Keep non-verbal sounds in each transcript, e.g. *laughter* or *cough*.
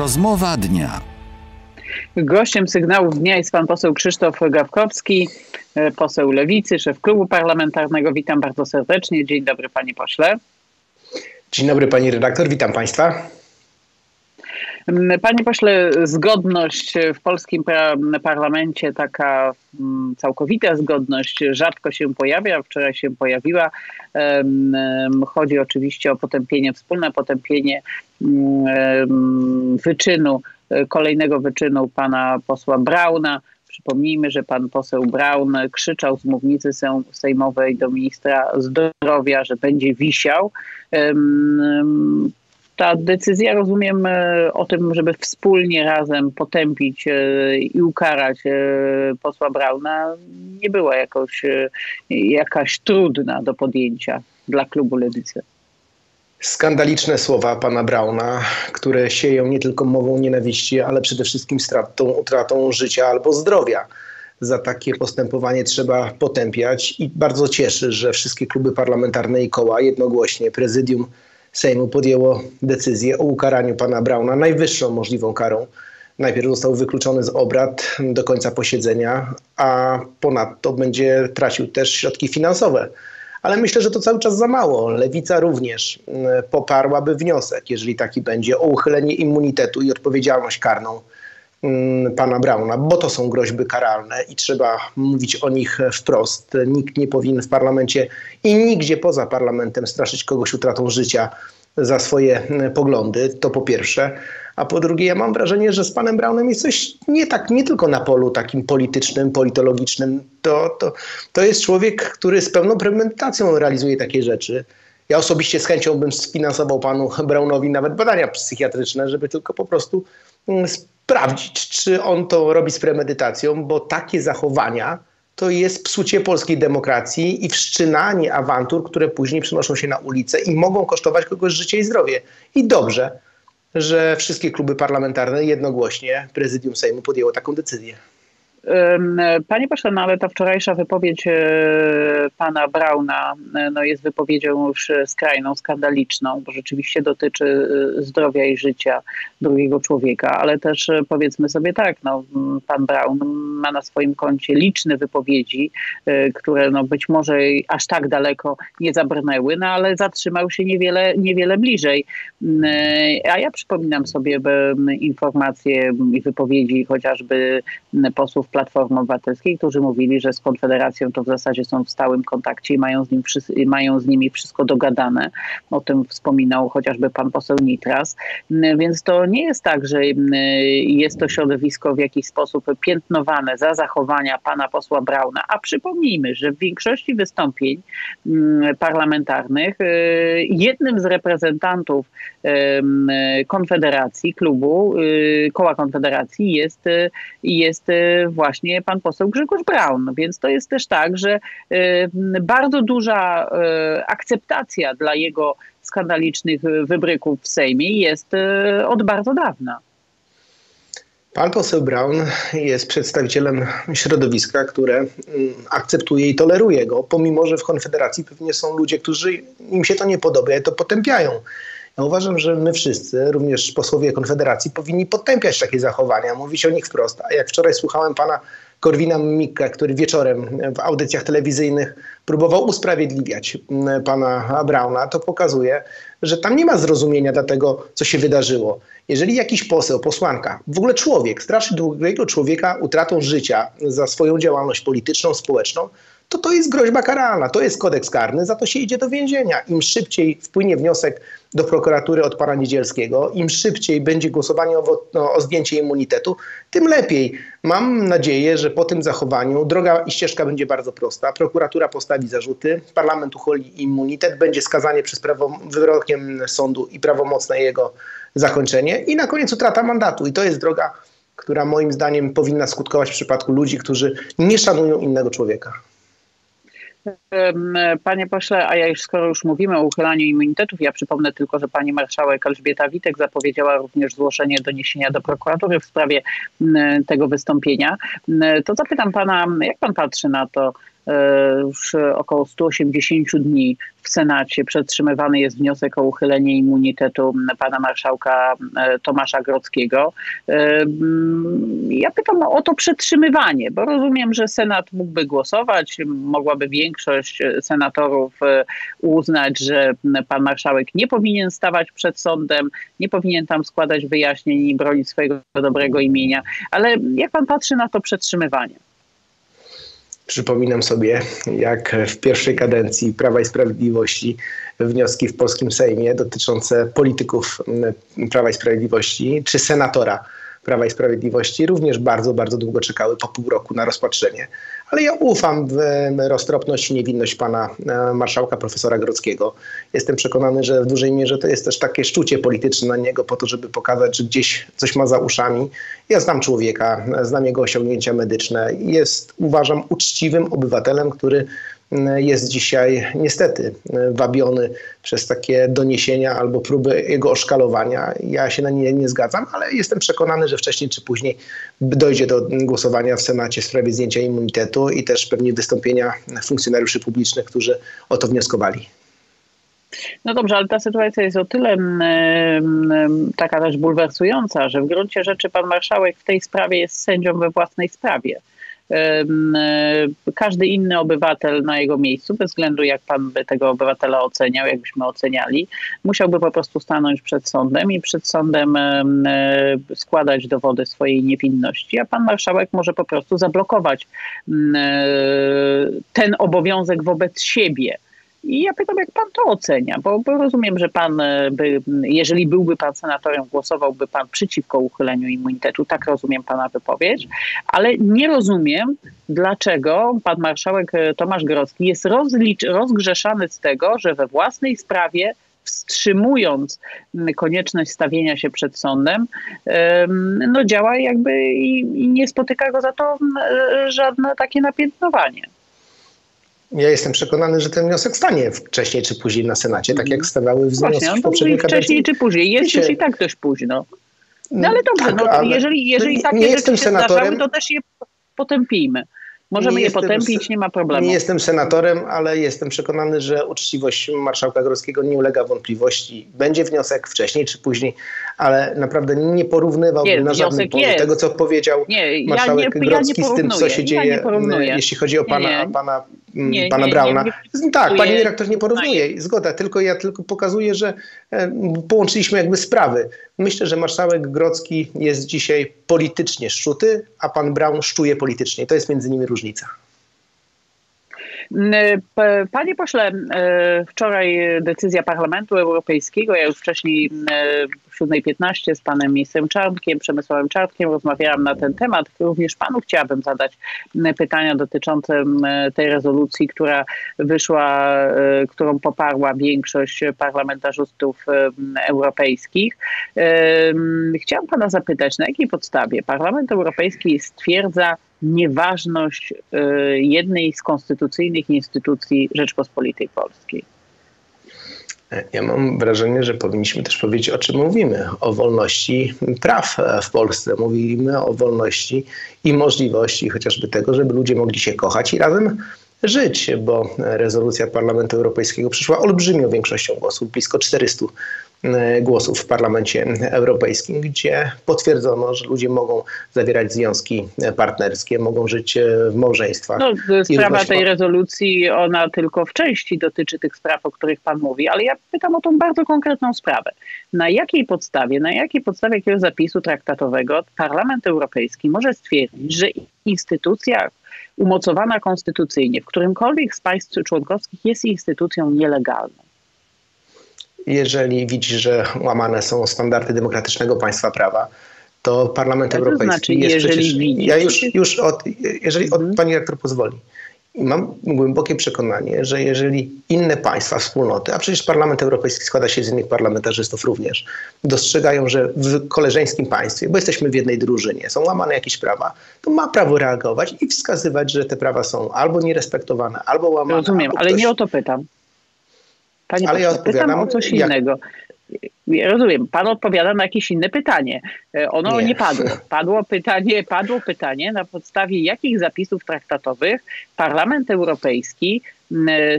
Rozmowa dnia. Gościem sygnałów dnia jest pan poseł Krzysztof Gawkowski, e, poseł Lewicy, szef klubu parlamentarnego. Witam bardzo serdecznie. Dzień dobry panie pośle. Dzień dobry pani redaktor, witam państwa. Mm, panie pośle, zgodność w polskim parlamencie, taka mm, całkowita zgodność, rzadko się pojawia. Wczoraj się pojawiła. Chodzi oczywiście o potępienie, wspólne potępienie mm, wyczynu, kolejnego wyczynu pana posła Brauna. Przypomnijmy, że pan poseł Braun krzyczał z mównicy sejmowej do ministra zdrowia, że będzie wisiał ta decyzja, rozumiem, e, o tym, żeby wspólnie razem potępić e, i ukarać e, posła Brauna, nie była jakoś, jakaś trudna do podjęcia dla klubu Lewicy. Skandaliczne słowa pana Brauna, które sieją nie tylko mową nienawiści, ale przede wszystkim stratą, utratą życia albo zdrowia. Za takie postępowanie trzeba potępiać i bardzo cieszy, że wszystkie kluby parlamentarne i koła jednogłośnie, prezydium Sejmu podjęło decyzję o ukaraniu pana Brauna najwyższą możliwą karą. Najpierw został wykluczony z obrad do końca posiedzenia, a ponadto będzie tracił też środki finansowe. Ale myślę, że to cały czas za mało. Lewica również mm, poparłaby wniosek, jeżeli taki będzie, o uchylenie immunitetu i odpowiedzialność karną pana Brauna, bo to są groźby karalne i trzeba mówić o nich wprost. Nikt nie powinien w parlamencie i nigdzie poza parlamentem straszyć kogoś utratą życia za swoje mm, poglądy, to po pierwsze. A po drugie, ja mam wrażenie, że z panem Brownem jest coś nie tak, nie tylko na polu takim politycznym, politologicznym. To, to, to jest człowiek, który z pełną premedytacją realizuje takie rzeczy. Ja osobiście z chęcią bym sfinansował panu Brownowi nawet badania psychiatryczne, żeby tylko po prostu mm, sprawdzić, czy on to robi z premedytacją, bo takie zachowania to jest psucie polskiej demokracji i wszczynanie awantur, które później przenoszą się na ulicę i mogą kosztować kogoś życie i zdrowie. I dobrze, że wszystkie kluby parlamentarne jednogłośnie prezydium Sejmu podjęło taką decyzję. Panie pośle, no ale ta wczorajsza wypowiedź e, pana Brauna e, no jest wypowiedzią już skrajną, skandaliczną, bo rzeczywiście dotyczy e, zdrowia i życia drugiego człowieka, ale też powiedzmy sobie tak, no, pan Braun ma na swoim koncie liczne wypowiedzi, które no być może aż tak daleko nie zabrnęły, no ale zatrzymał się niewiele, niewiele bliżej. A ja przypominam sobie informacje i wypowiedzi chociażby posłów Platformy Obywatelskiej, którzy mówili, że z Konfederacją to w zasadzie są w stałym kontakcie i mają z, nim, mają z nimi wszystko dogadane. O tym wspominał chociażby pan poseł Nitras. Więc to nie jest tak, że jest to środowisko w jakiś sposób piętnowane za zachowania pana posła Brauna. A przypomnijmy, że w większości wystąpień parlamentarnych y, jednym z reprezentantów Konfederacji, klubu, y, koła Konfederacji jest, y, jest właśnie pan poseł Grzegorz Braun. Więc to jest też tak, że bardzo duża akceptacja dla jego skandalicznych wybryków w Sejmie jest od bardzo dawna. Pan poseł Brown jest przedstawicielem środowiska, które mm, akceptuje i toleruje go, pomimo że w Konfederacji pewnie są ludzie, którzy im się to nie podoba i to potępiają. Ja uważam, że my wszyscy, również posłowie Konfederacji, powinni potępiać takie zachowania, mówić o nich wprost. A jak wczoraj słuchałem pana Korwina Mikke, który wieczorem w audycjach telewizyjnych próbował usprawiedliwiać mm, pana Brauna, to pokazuje, że tam nie ma zrozumienia dla tego, co się wydarzyło. Jeżeli jakiś poseł, posłanka, w ogóle człowiek straszy drugiego człowieka utratą życia za swoją działalność polityczną, społeczną, to to jest groźba karalna, to jest kodeks karny, za to się idzie do więzienia. Im szybciej wpłynie wniosek do prokuratury od pana Niedzielskiego, im szybciej będzie głosowanie o, no, o zdjęcie immunitetu, tym lepiej. Mam nadzieję, że po tym zachowaniu droga i ścieżka będzie bardzo prosta. Prokuratura postawi zarzuty, parlament ucholi immunitet, będzie skazanie przez prawo, wyrokiem sądu i prawomocne jego zakończenie i na koniec utrata mandatu. I to jest droga, która moim zdaniem powinna skutkować w przypadku ludzi, którzy nie szanują innego człowieka. Panie pośle, a ja już skoro już mówimy o uchylaniu immunitetów, ja przypomnę tylko, że pani marszałek Elżbieta Witek zapowiedziała również zgłoszenie doniesienia do prokuratury w sprawie tego wystąpienia. To zapytam pana, jak pan patrzy na to, już około 180 dni w Senacie przetrzymywany jest wniosek o uchylenie immunitetu pana marszałka Tomasza Grodzkiego. Ja pytam o to przetrzymywanie, bo rozumiem, że Senat mógłby głosować, mogłaby większość senatorów uznać, że pan marszałek nie powinien stawać przed sądem, nie powinien tam składać wyjaśnień i bronić swojego dobrego imienia. Ale jak pan patrzy na to przetrzymywanie? Przypominam sobie, jak w pierwszej kadencji Prawa i Sprawiedliwości wnioski w polskim Sejmie dotyczące polityków Prawa i Sprawiedliwości czy senatora Prawa i Sprawiedliwości również bardzo, bardzo długo czekały po pół roku na rozpatrzenie. Ale ja ufam w roztropność i niewinność pana e, marszałka profesora Grodzkiego. Jestem przekonany, że w dużej mierze to jest też takie szczucie polityczne na niego po to, żeby pokazać, że gdzieś coś ma za uszami. Ja znam człowieka, znam jego osiągnięcia medyczne. Jest, uważam, uczciwym obywatelem, który jest dzisiaj niestety wabiony przez takie doniesienia albo próby jego oszkalowania. Ja się na nie nie zgadzam, ale jestem przekonany, że wcześniej czy później dojdzie do głosowania w Senacie w sprawie zdjęcia immunitetu i też pewnie wystąpienia funkcjonariuszy publicznych, którzy o to wnioskowali. No dobrze, ale ta sytuacja jest o tyle taka też bulwersująca, że w gruncie rzeczy pan marszałek w tej sprawie jest sędzią we własnej sprawie. E, każdy inny obywatel na jego miejscu, bez względu jak pan by tego obywatela oceniał, jakbyśmy oceniali, musiałby po prostu stanąć przed sądem i przed sądem e, składać dowody swojej niewinności, a pan marszałek może po prostu zablokować e, ten obowiązek wobec siebie i ja pytam, jak pan to ocenia, bo, bo, rozumiem, że pan e, by, jeżeli byłby pan senatorem, głosowałby pan przeciwko uchyleniu immunitetu, tak rozumiem pana wypowiedź, ale nie rozumiem, dlaczego pan marszałek e, Tomasz Grodzki jest rozlicz, rozgrzeszany z tego, że we własnej sprawie wstrzymując konieczność stawienia się przed sądem, no działa jakby i, i nie spotyka go za to żadne takie napiętnowanie. Ja jestem przekonany, że ten wniosek stanie wcześniej czy później na Senacie, tak jak stawały w Właśnie, w poprzedniej kadencji. Wcześniej czy później, jest już i tak dość późno. No ale dobrze, tak, no, jeżeli, jeżeli takie rzeczy się senatorem, zdarzały, to też je potępijmy. Możemy nie je jestem, potępić, nie ma problemu. Nie jestem senatorem, ale jestem przekonany, że uczciwość marszałka Grodzkiego nie ulega wątpliwości. Będzie wniosek wcześniej czy później, ale naprawdę nie porównywałbym nie, na żadnym polu tego, co powiedział nie, marszałek ja nie, Grodzki ja z tym, co się dzieje, jeśli chodzi o pana, pana Mm, nie, pana nie, Brauna. Nie, tak, pani dyrektor nie porównuje, zgoda, tylko ja tylko pokazuję, że e, połączyliśmy jakby sprawy. Myślę, że marszałek Grodzki jest dzisiaj politycznie szczuty, a pan Braun szczuje politycznie. To jest między nimi różnica. Panie pośle, e, wczoraj decyzja Parlamentu Europejskiego, ja już wcześniej w 7.15 z panem ministrem Czarnkiem, Przemysławem Czarnkiem rozmawiałam na ten temat. Również panu chciałabym zadać pytania dotyczące tej rezolucji, która wyszła, e, którą poparła większość parlamentarzystów europejskich. Chciałam pana zapytać, na jakiej podstawie Parlament Europejski stwierdza, nieważność y, jednej z konstytucyjnych instytucji Rzeczpospolitej Polskiej. Ja mam wrażenie, że powinniśmy też powiedzieć, o czym mówimy. O wolności praw w Polsce. Mówimy o wolności i możliwości chociażby tego, żeby ludzie mogli się kochać i razem żyć, bo rezolucja Parlamentu Europejskiego przyszła olbrzymią większością głosów, blisko 400 E, głosów w Parlamencie Europejskim, gdzie potwierdzono, że ludzie mogą zawierać związki partnerskie, mogą żyć e, w małżeństwach. No, sprawa tej rezolucji, ona tylko w części dotyczy tych spraw, o których Pan mówi, ale ja pytam o tą bardzo konkretną sprawę. Na jakiej podstawie, na jakiej podstawie jakiegoś zapisu traktatowego Parlament Europejski może stwierdzić, że instytucja umocowana konstytucyjnie w którymkolwiek z państw członkowskich jest instytucją nielegalną? Jeżeli widzi, że łamane są standardy demokratycznego państwa prawa, to Parlament Europejski znaczy, jest przecież. Widzi, ja już, już od, jeżeli od, mhm. pani rektor pozwoli. Mam głębokie przekonanie, że jeżeli inne państwa, wspólnoty, a przecież Parlament Europejski składa się z innych parlamentarzystów również, dostrzegają, że w koleżeńskim państwie, bo jesteśmy w jednej drużynie, są łamane jakieś prawa, to ma prawo reagować i wskazywać, że te prawa są albo nierespektowane, albo łamane. Rozumiem, albo ale nie o to pytam. Panie Ale ja pytam o coś jak... innego. rozumiem, pan odpowiada na jakieś inne pytanie. E, ono nie. nie padło. Padło pytanie, padło pytanie, na podstawie jakich zapisów traktatowych Parlament Europejski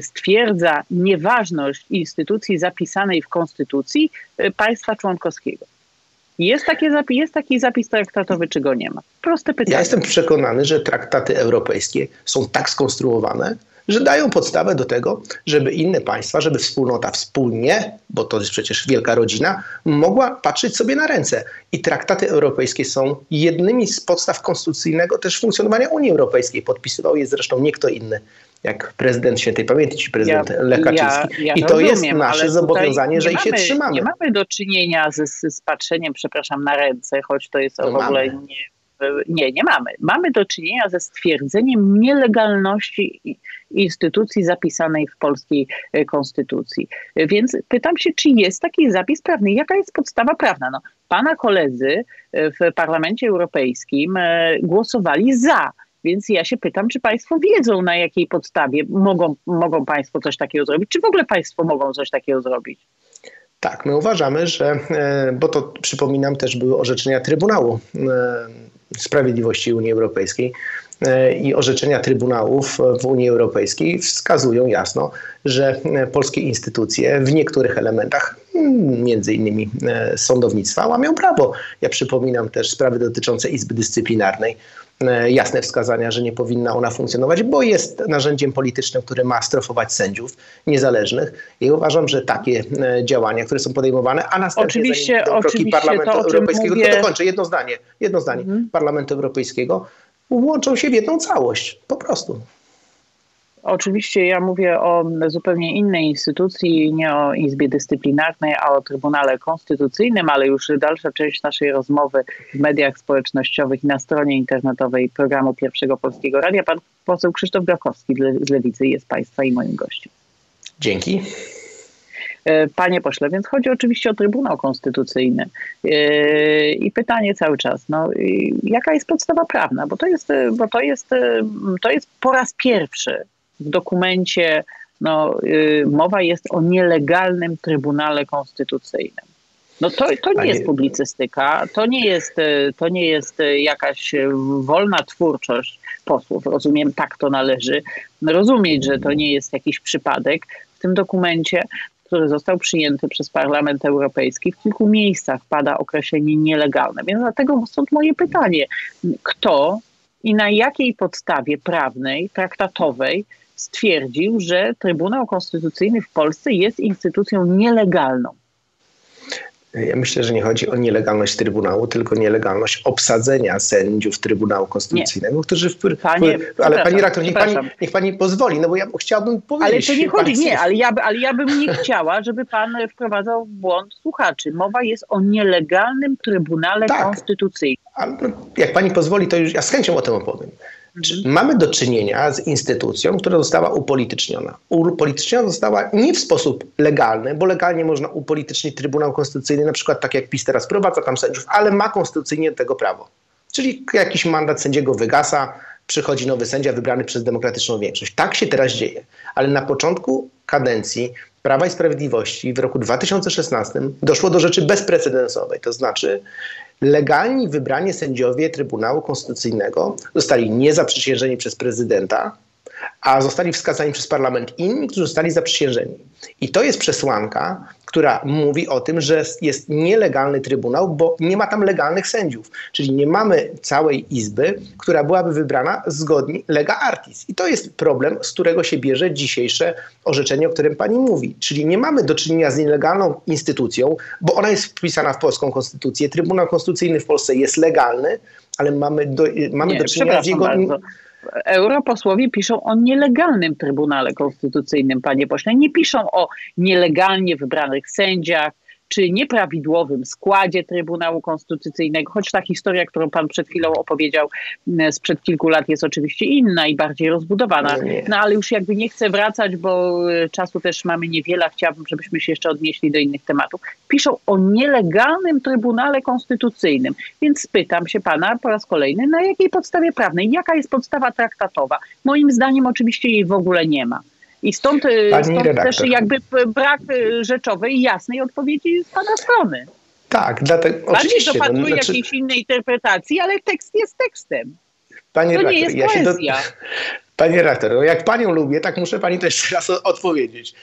stwierdza nieważność instytucji zapisanej w Konstytucji e, państwa członkowskiego. Jest, takie, jest taki zapis traktatowy, czy go nie ma? Proste pytanie. Ja jestem przekonany, że traktaty europejskie są tak skonstruowane, że dają podstawę do tego, żeby inne państwa, żeby wspólnota wspólnie, bo to jest przecież wielka rodzina, mogła patrzeć sobie na ręce. I traktaty europejskie są jednymi z podstaw konstytucyjnego też funkcjonowania Unii Europejskiej. Podpisywał je zresztą nie kto inny jak prezydent świętej pamięci, czy prezydent ja, Lech Kaczyński. Ja, ja I to rozumiem, jest nasze zobowiązanie, że ich się trzymamy. Nie mamy do czynienia z, z patrzeniem, przepraszam, na ręce, choć to jest no w ogóle nie, nie, nie mamy. Mamy do czynienia ze stwierdzeniem nielegalności instytucji zapisanej w polskiej e, konstytucji. Więc pytam się, czy jest taki zapis prawny? Jaka jest podstawa prawna? No, pana koledzy e, w Parlamencie Europejskim e, głosowali za. Więc ja się pytam, czy Państwo wiedzą, na jakiej podstawie mogą, mogą Państwo coś takiego zrobić? Czy w ogóle Państwo mogą coś takiego zrobić? Tak, my uważamy, że, bo to przypominam, też były orzeczenia Trybunału Sprawiedliwości Unii Europejskiej e, i orzeczenia trybunałów w Unii Europejskiej wskazują jasno, że polskie instytucje w niektórych elementach, między innymi e, sądownictwa, łamią prawo. Ja przypominam też sprawy dotyczące Izby Dyscyplinarnej, jasne wskazania, że nie powinna ona funkcjonować, bo jest narzędziem politycznym, które ma strofować sędziów niezależnych. I uważam, że takie działania, które są podejmowane, a następnie oczywiście, kroki Parlamentu to, Europejskiego, mówię... to dokończę jedno zdanie, jedno zdanie, mhm. Parlamentu Europejskiego, łączą się w jedną całość, po prostu. Oczywiście ja mówię o zupełnie innej instytucji, nie o Izbie Dyscyplinarnej, a o Trybunale Konstytucyjnym, ale już dalsza część naszej rozmowy w mediach społecznościowych i na stronie internetowej programu Pierwszego Polskiego Radia. Pan poseł Krzysztof Grakowski z Lewicy jest Państwa i moim gościem. Dzięki. E, panie pośle, więc chodzi oczywiście o Trybunał Konstytucyjny. E, I pytanie cały czas, no, jaka jest podstawa prawna? Bo to jest, bo to jest, to jest po raz pierwszy w dokumencie no, y, mowa jest o nielegalnym Trybunale Konstytucyjnym. No to, to nie jest publicystyka, to nie jest, y, to nie jest y, jakaś wolna twórczość posłów. Rozumiem, tak to należy rozumieć, że to nie jest jakiś przypadek. W tym dokumencie, który został przyjęty przez Parlament Europejski, w kilku miejscach pada określenie nielegalne. Więc dlatego stąd moje pytanie. Kto i na jakiej podstawie prawnej, traktatowej stwierdził, że Trybunał Konstytucyjny w Polsce jest instytucją nielegalną. Ja myślę, że nie chodzi o nielegalność Trybunału, tylko nielegalność obsadzenia sędziów Trybunału Konstytucyjnego, nie. którzy wpływ... Panie, ale pani rektor, niech pani, niech pani pozwoli, no bo ja chciałbym powiedzieć... Ale to nie chodzi, nie, ale ja, ale ja bym nie chciała, żeby pan wprowadzał w błąd słuchaczy. Mowa jest o nielegalnym Trybunale tak. Konstytucyjnym. Ale jak pani pozwoli, to już ja z chęcią o tym opowiem. Mhm. Mamy do czynienia z instytucją, która została upolityczniona. Upolityczniona została nie w sposób legalny, bo legalnie można upolitycznić Trybunał Konstytucyjny, na przykład tak jak PiS teraz prowadza tam sędziów, ale ma konstytucyjnie tego prawo. Czyli jakiś mandat sędziego wygasa, przychodzi nowy sędzia wybrany przez demokratyczną większość. Tak się teraz dzieje. Ale na początku kadencji Prawa i Sprawiedliwości w roku 2016 doszło do rzeczy bezprecedensowej. To znaczy legalni wybrani sędziowie Trybunału Konstytucyjnego zostali niezaprzysiężeni przez prezydenta, a zostali wskazani przez parlament inni, którzy zostali zaprzysiężeni. I to jest przesłanka, która mówi o tym, że jest nielegalny trybunał, bo nie ma tam legalnych sędziów. Czyli nie mamy całej izby, która byłaby wybrana zgodnie lega artis. I to jest problem, z którego się bierze dzisiejsze orzeczenie, o którym pani mówi. Czyli nie mamy do czynienia z nielegalną instytucją, bo ona jest wpisana w polską konstytucję. Trybunał Konstytucyjny w Polsce jest legalny, ale mamy do, mamy nie, do czynienia z jego... Bardzo europosłowie piszą o nielegalnym Trybunale Konstytucyjnym, panie pośle. Nie piszą o nielegalnie wybranych sędziach, czy nieprawidłowym składzie Trybunału Konstytucyjnego, choć ta historia, którą pan przed chwilą opowiedział sprzed kilku lat jest oczywiście inna i bardziej rozbudowana. No ale już jakby nie chcę wracać, bo y, czasu też mamy niewiele, chciałabym, żebyśmy się jeszcze odnieśli do innych tematów. Piszą o nielegalnym Trybunale Konstytucyjnym, więc pytam się pana po raz kolejny, na jakiej podstawie prawnej, jaka jest podstawa traktatowa? Moim zdaniem oczywiście jej w ogóle nie ma. I stąd, stąd też jakby brak rzeczowej i jasnej odpowiedzi z pana strony. Tak, dlatego oczywiście. No, dopatruje znaczy... jakiejś innej interpretacji, ale tekst jest tekstem. Panie to redaktor, nie jest ja poezja. *laughs* Do... Panie redaktor, no jak panią lubię, tak muszę pani też *laughs* raz odpowiedzieć.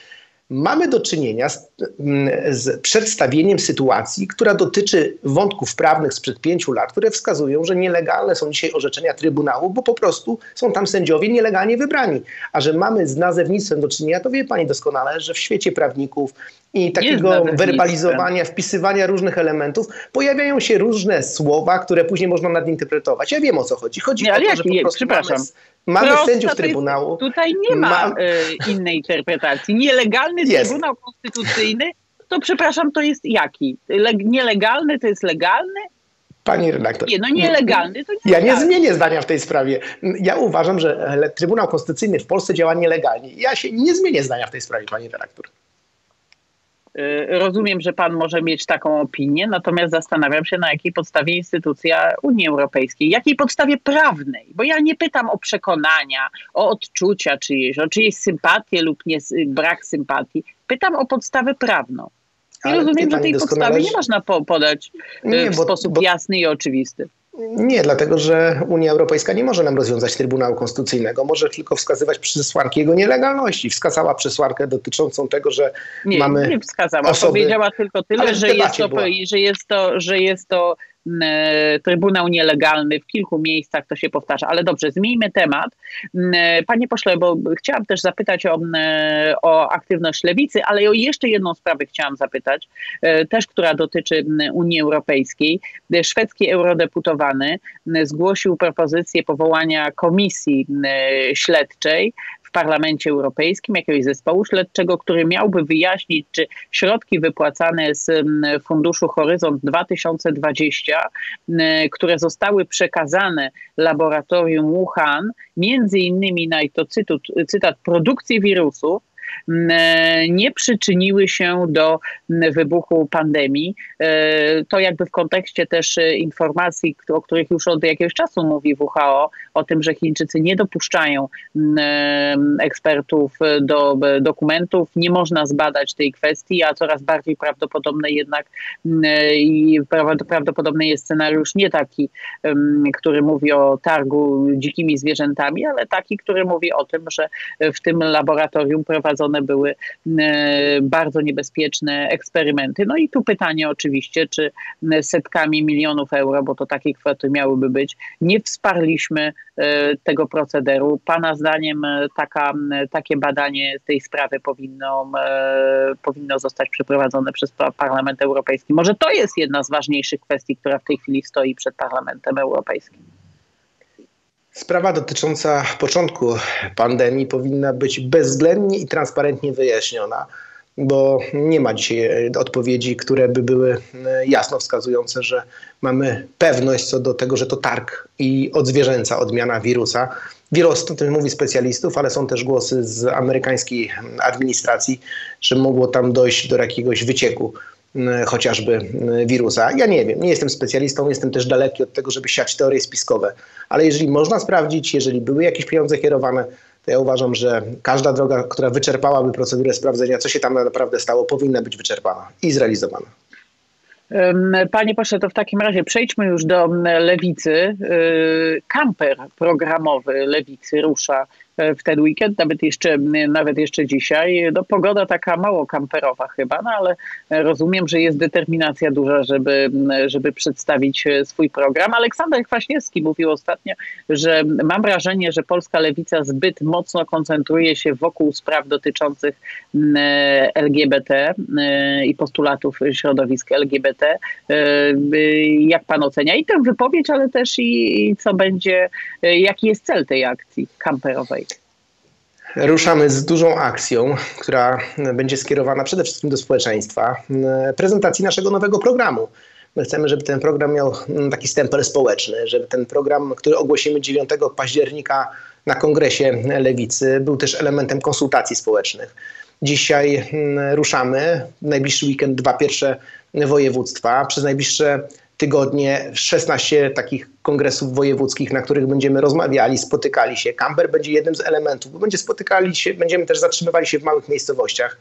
Mamy do czynienia z, mm, z, przedstawieniem sytuacji, która dotyczy wątków prawnych sprzed pięciu lat, które wskazują, że nielegalne są dzisiaj orzeczenia Trybunału, bo po prostu są tam sędziowie nielegalnie wybrani. A że mamy z nazewnictwem do czynienia, to wie pani doskonale, że w świecie prawników i takiego werbalizowania, wpisywania różnych elementów pojawiają się różne słowa, które później można nadinterpretować. Ja wiem o co chodzi. Chodzi nie, o to, jak, że po prostu przepraszam. mamy Mamy sędziów Trybunału. Tutaj nie ma, ma... Y, innej interpretacji. Nielegalny jest. Trybunał Konstytucyjny, to przepraszam, to jest jaki? Le nielegalny to jest legalny? Pani redaktor. Nie, no nielegalny to Ja nie zmienię zdania w tej sprawie. Ja uważam, że Trybunał Konstytucyjny w Polsce działa nielegalnie. Ja się nie zmienię zdania w tej sprawie, pani redaktor. Y, rozumiem, że pan może mieć taką opinię, natomiast zastanawiam się, na jakiej podstawie instytucja Unii Europejskiej, jakiej podstawie prawnej, bo ja nie pytam o przekonania, o odczucia czyjeś, o czyjeś sympatię lub nie, brak sympatii. Pytam o podstawę prawną. I Ale rozumiem, że tej podstawy nie można podać y, nie, w bo, sposób bo... jasny i oczywisty. Nie, dlatego że Unia Europejska nie może nam rozwiązać Trybunału Konstytucyjnego. Może tylko wskazywać przesłanki jego nielegalności. Wskazała przesłankę dotyczącą tego, że nie, mamy. Nie wskazała. Osoby... Powiedziała tylko tyle, że jest, to, że jest, to, że jest to Trybunał nielegalny w kilku miejscach to się powtarza, ale dobrze, zmieńmy temat. E, panie pośle, bo chciałam też zapytać o, e, o aktywność lewicy, ale o jeszcze jedną sprawę chciałam zapytać, też która dotyczy Unii Europejskiej. Szwedzki eurodeputowany zgłosił propozycję powołania komisji śledczej w Parlamencie Europejskim, jakiegoś zespołu śledczego, który miałby wyjaśnić, czy środki wypłacane z funduszu Horyzont 2020, które zostały przekazane laboratorium Wuhan, między innymi na i to cytat, cytat produkcji wirusów, nie przyczyniły się do wybuchu pandemii. E, to jakby w kontekście też informacji, o których już od jakiegoś czasu mówi WHO, o tym, że Chińczycy nie dopuszczają ekspertów do dokumentów, nie można zbadać tej kwestii, a coraz bardziej prawdopodobne jednak i prawdopodobny jest scenariusz nie taki, który mówi o targu dzikimi zwierzętami, ale taki, który mówi o tym, że w tym laboratorium prowadzą prowadzone były e, bardzo niebezpieczne eksperymenty. No i tu pytanie oczywiście, czy setkami milionów euro, bo to takie kwoty miałyby być, nie wsparliśmy e, tego procederu. Pana zdaniem e, taka, takie badanie tej sprawy powinno, powinno zostać przeprowadzone przez Parlament Europejski. Może to jest jedna z ważniejszych kwestii, która w tej chwili stoi przed Parlamentem Europejskim. Sprawa dotycząca początku pandemii powinna być bezwzględnie i transparentnie wyjaśniona, bo nie ma dzisiaj odpowiedzi, które by były e, jasno wskazujące, że mamy pewność co do tego, że to targ i odzwierzęca odmiana wirusa. Wielu o tym mówi specjalistów, ale są też głosy z amerykańskiej administracji, że mogło tam dojść do jakiegoś wycieku E, chociażby wirusa. Ja nie wiem, nie jestem specjalistą, jestem też daleki od tego, żeby siać teorie spiskowe, ale jeżeli można sprawdzić, jeżeli były jakieś pieniądze kierowane, to ja uważam, że każda droga, która wyczerpałaby procedurę sprawdzenia, co się tam naprawdę stało, powinna być wyczerpana i zrealizowana. Panie pośle, to w takim razie przejdźmy już do lewicy. E, kamper programowy lewicy rusza w ten weekend, nawet jeszcze, nawet jeszcze dzisiaj. No, pogoda taka mało kamperowa chyba, no ale rozumiem, że jest determinacja duża, żeby, żeby przedstawić e, swój program. Aleksander Kwaśniewski mówił ostatnio, że mam wrażenie, że polska lewica zbyt mocno koncentruje się wokół spraw dotyczących e, LGBT i postulatów środowisk LGBT. Jak pan ocenia i tę wypowiedź, ale też i, i co będzie, jaki jest cel tej akcji kamperowej? Ruszamy z dużą akcją, która będzie skierowana przede wszystkim do społeczeństwa, prezentacji naszego nowego programu. My chcemy, żeby ten program miał taki stempel społeczny, żeby ten program, który ogłosimy 9 października na kongresie Lewicy, był też elementem konsultacji społecznych. Dzisiaj ruszamy, najbliższy weekend dwa pierwsze województwa. Przez najbliższe tygodnie 16 takich kongresów wojewódzkich, na których będziemy rozmawiali, spotykali się. Camper będzie jednym z elementów, bo będzie spotykali się, będziemy też zatrzymywali się w małych miejscowościach.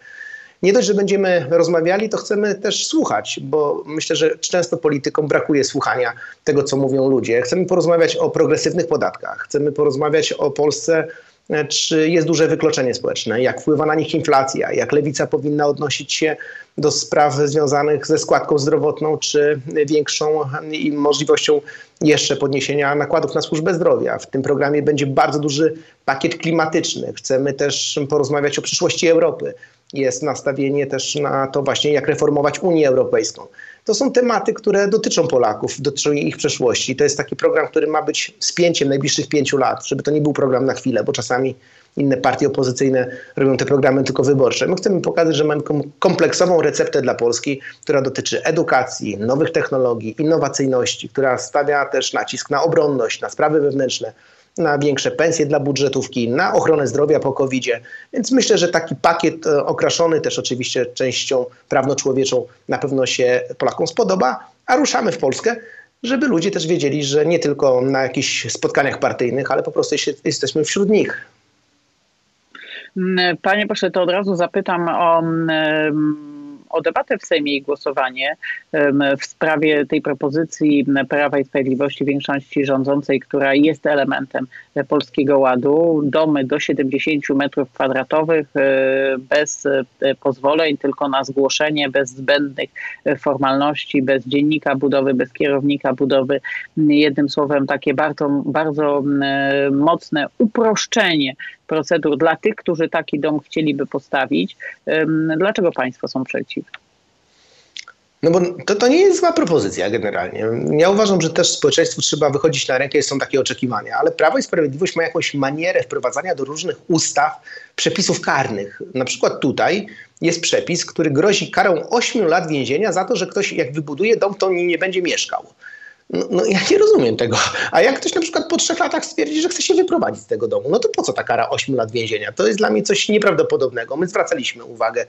Nie dość, że będziemy rozmawiali, to chcemy też słuchać, bo myślę, że często politykom brakuje słuchania tego, co mówią ludzie. Chcemy porozmawiać o progresywnych podatkach, chcemy porozmawiać o Polsce, czy jest duże wykluczenie społeczne, jak wpływa na nich inflacja, jak lewica powinna odnosić się do spraw związanych ze składką zdrowotną, czy większą możliwością jeszcze podniesienia nakładów na służbę zdrowia. W tym programie będzie bardzo duży pakiet klimatyczny. Chcemy też porozmawiać o przyszłości Europy. Jest nastawienie też na to właśnie, jak reformować Unię Europejską. To są tematy, które dotyczą Polaków, dotyczą ich przeszłości. To jest taki program, który ma być spięciem najbliższych pięciu lat, żeby to nie był program na chwilę, bo czasami inne partie opozycyjne robią te programy tylko wyborcze. My chcemy pokazać, że mamy kompleksową receptę dla Polski, która dotyczy edukacji, nowych technologii, innowacyjności, która stawia też nacisk na obronność, na sprawy wewnętrzne, na większe pensje dla budżetówki, na ochronę zdrowia po covid -zie. Więc myślę, że taki pakiet e, okraszony też oczywiście częścią prawno-człowieczą na pewno się Polakom spodoba, a ruszamy w Polskę żeby ludzie też wiedzieli, że nie tylko na jakichś spotkaniach partyjnych, ale po prostu jesteśmy wśród nich. Mm, panie pośle, to od razu zapytam o, mm, o debatę w Sejmie i głosowanie w sprawie tej propozycji Prawa i Sprawiedliwości większości rządzącej, która jest elementem Polskiego Ładu. Domy do 70 metrów kwadratowych e, bez e, pozwoleń, tylko na zgłoszenie, bez zbędnych formalności, bez dziennika budowy, bez kierownika budowy. Jednym słowem takie bardzo, bardzo mocne uproszczenie procedur dla tych, którzy taki dom chcieliby postawić. Dlaczego Państwo są przeciw? No bo to, to nie jest zła propozycja generalnie. Ja uważam, że też społeczeństwu trzeba wychodzić na rękę, są takie oczekiwania, ale Prawo i Sprawiedliwość ma jakąś manierę wprowadzania do różnych ustaw przepisów karnych. Na przykład tutaj jest przepis, który grozi karą 8 lat więzienia za to, że ktoś jak wybuduje dom, to nie będzie mieszkał. No, no, ja nie rozumiem tego. A jak ktoś na przykład po trzech latach stwierdzi, że chce się wyprowadzić z tego domu, no to po co ta kara 8 lat więzienia? To jest dla mnie coś nieprawdopodobnego. My zwracaliśmy uwagę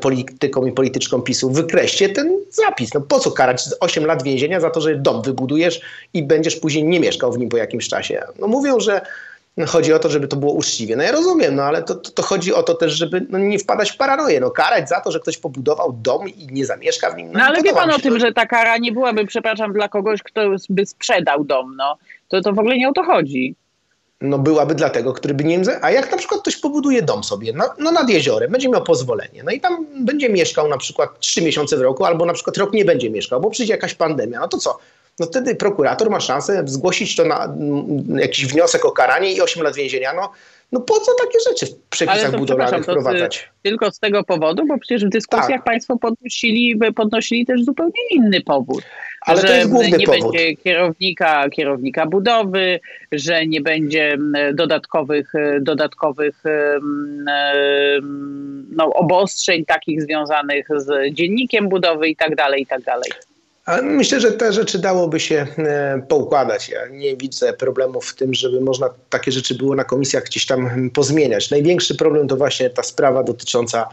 politykom i polityczkom PiSu, wykreślcie ten zapis. No po co karać 8 lat więzienia za to, że dom wybudujesz i będziesz później nie mieszkał w nim po jakimś czasie? No mówią, że Chodzi o to, żeby to było uczciwie. No ja rozumiem, no ale to, to, to chodzi o to też, żeby no, nie wpadać w paranoję. No karać za to, że ktoś pobudował dom i nie zamieszka w nim. No, no ale wie pan o tym, że ta kara nie byłaby, przepraszam, dla kogoś, kto by sprzedał dom. No. To, to w ogóle nie o to chodzi. No byłaby dla tego, który by nie. A jak na przykład ktoś pobuduje dom sobie no, no nad jeziorem, będzie miał pozwolenie, no i tam będzie mieszkał na przykład trzy miesiące w roku, albo na przykład rok nie będzie mieszkał, bo przyjdzie jakaś pandemia, no to co? No wtedy prokurator ma szansę zgłosić to na jakiś wniosek o karanie i 8 lat więzienia. No, no po co takie rzeczy w przepisach budowlanych wprowadzać? Tylko z tego powodu, bo przecież w dyskusjach tak. Państwo podnosili, podnosili też zupełnie inny powód. Ale że to jest główny nie powód. będzie kierownika, kierownika budowy, że nie będzie dodatkowych, dodatkowych no, obostrzeń takich związanych z dziennikiem budowy i tak dalej, i tak dalej. Myślę, że te rzeczy dałoby się e, poukładać. Ja nie widzę problemów w tym, żeby można takie rzeczy było na komisjach gdzieś tam pozmieniać. Największy problem to właśnie ta sprawa dotycząca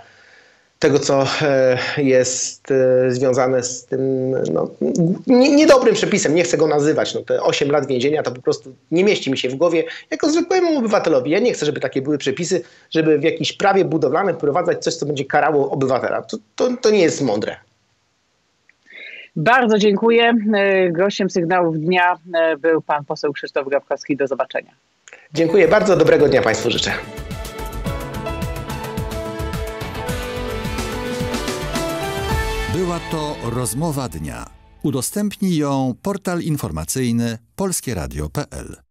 tego, co e, jest e, związane z tym no, niedobrym przepisem, nie chcę go nazywać. No, te 8 lat więzienia to po prostu nie mieści mi się w głowie jako zwykłemu obywatelowi. Ja nie chcę, żeby takie były przepisy, żeby w jakimś prawie budowlanym wprowadzać coś, co będzie karało obywatela. To, to, to nie jest mądre. Bardzo dziękuję. E, gościem sygnałów dnia e, był pan poseł Krzysztof Gawkowski. Do zobaczenia. Dziękuję bardzo. Dobrego dnia Państwu życzę. Była to rozmowa dnia. Udostępnij ją portal informacyjny polskieradio.pl.